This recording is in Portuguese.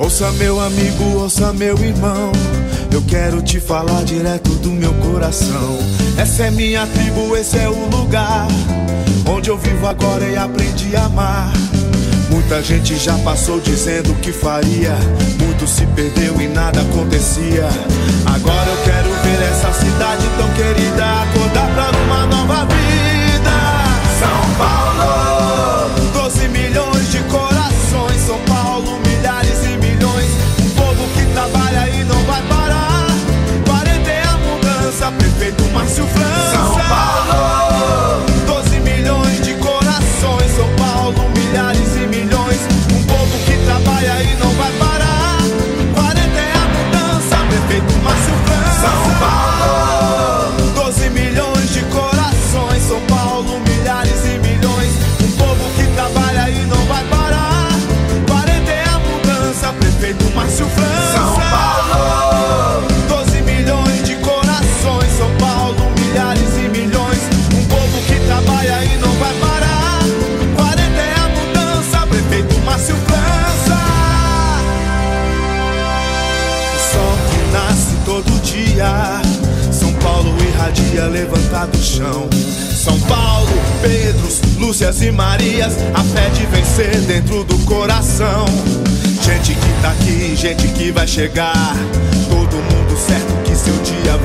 Ouça meu amigo, ouça meu irmão. Eu quero te falar direto do meu coração. Essa é minha tribo, esse é o lugar onde eu vivo agora e aprendi a amar. Muita gente já passou dizendo que faria, muito se perdeu e nada acontecia. Agora eu quero irradia, levanta do chão. São Paulo, Pedros, Lúcias e Marias, a fé de vencer dentro do coração. Gente que tá aqui, gente que vai chegar. Todo mundo certo que seu dia